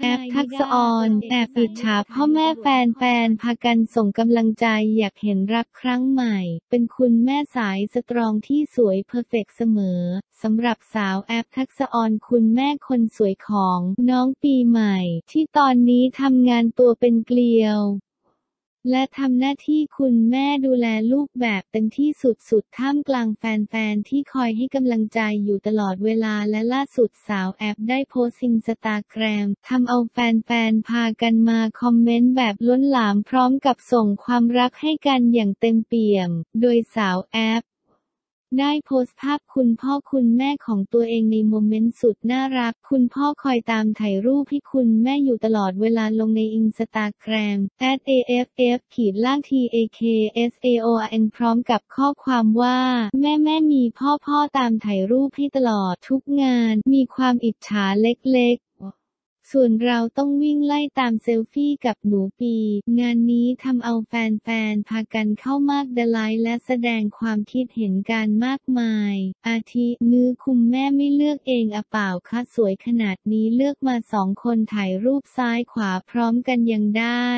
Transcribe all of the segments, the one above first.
แอปทักษะออนแอบปิดฉาพ่อแม่แฟนแฟนพากันส่งกำลังใจอยากเห็นรักครั้งใหม่ เป็นคุณแม่สาย strong ที่สวย perfect เสมอสำหรับสาวแอปทักษะออนคุณแม่คนสวยของน้องปีใหม่ ที่ตอนนี้ทำงานตัวเป็นเกลียว และทำหน้าที่คุณแม่ดูแลลูกแบบเต็มที่สุดๆ ท่ามกลางแฟนๆ ที่คอยให้กำลังใจอยู่ตลอดเวลาและล่าสุดสาวแอฟได้โพสต์อินสตาแกรมทำเอาแฟนๆ พากันมาคอมเมนต์แบบล้นหลามพร้อมกับส่งความรักให้กันอย่างเต็มเปี่ยม โดยสาวแอฟ ได้โพสต์ภาพคุณพ่อคุณแม่ของตัวเองใน moment สุดน่ารัก คุณพ่อคอยตามถ่ายรูปให้คุณแม่อยู่ตลอดเวลาลงในอินสตาแกรม @aff ขีดล่าง taksaon พร้อมกับข้อความว่า แม่แม่มีพ่อพ่อตามถ่ายรูปให้ตลอดทุกงาน มีความอิจฉาเล็กๆ ส่วนเราต้องวิ่งไล่ตามเซลฟี่กับหนูปี งานนี้ทำเอาแฟนๆ พากันเข้ามากดไลค์และแสดงความคิดเห็นการมากมาย อาทิมือคุมแม่ไม่เลือกเองอะเปล่าคะสวยขนาดนี้เลือกมาสองคนถ่ายรูปซ้ายขวาพร้อมกันยังได้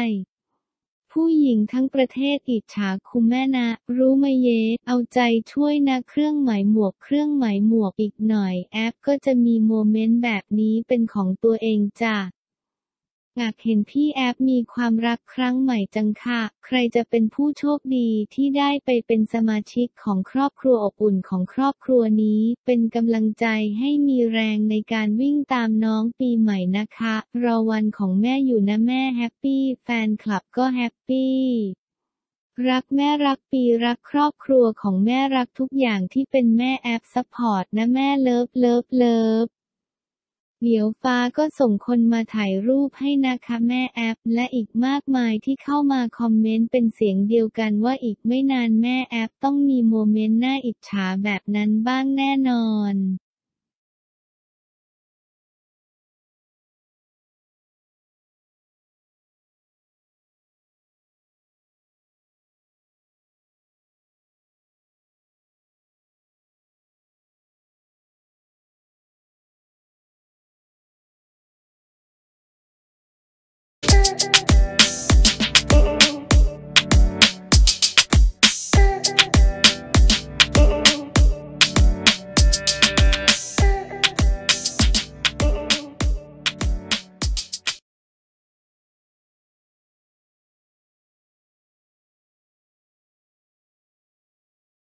ผู้หญิงทั้งประเทศอิจฉาคุณแม่นะ รู้ไหมเยสเอาใจช่วยนะเครื่องหมายหมวกเครื่องหมายหมวกอีกหน่อย แอปก็จะมีโมเมนต์แบบนี้เป็นของตัวเองจ้ะ อยากเห็นพี่แอฟมีความรักครั้งใหม่จังค่ะ ใครจะเป็นผู้โชคดีที่ได้ไปเป็นสมาชิกของครอบครัวอบอุ่นของครอบครัวนี้ เป็นกำลังใจให้มีแรงในการวิ่งตามน้องปีใหม่นะคะ รอวันของแม่อยู่นะแม่ happy แฟนคลับก็ happy รักแม่รักปีรักครอบครัวของแม่รักทุกอย่างที่เป็นแม่แอฟ support นะแม่ love love love เดี๋ยวฟ้าก็ส่งคนมาถ่ายรูปให้นะคะแม่แอป และอีกมากมายที่เข้ามาคอมเมนต์เป็นเสียงเดียวกันว่าอีกไม่นานแม่แอปต้องมีโมเมนต์น่าอิจฉาแบบนั้นบ้างแน่นอน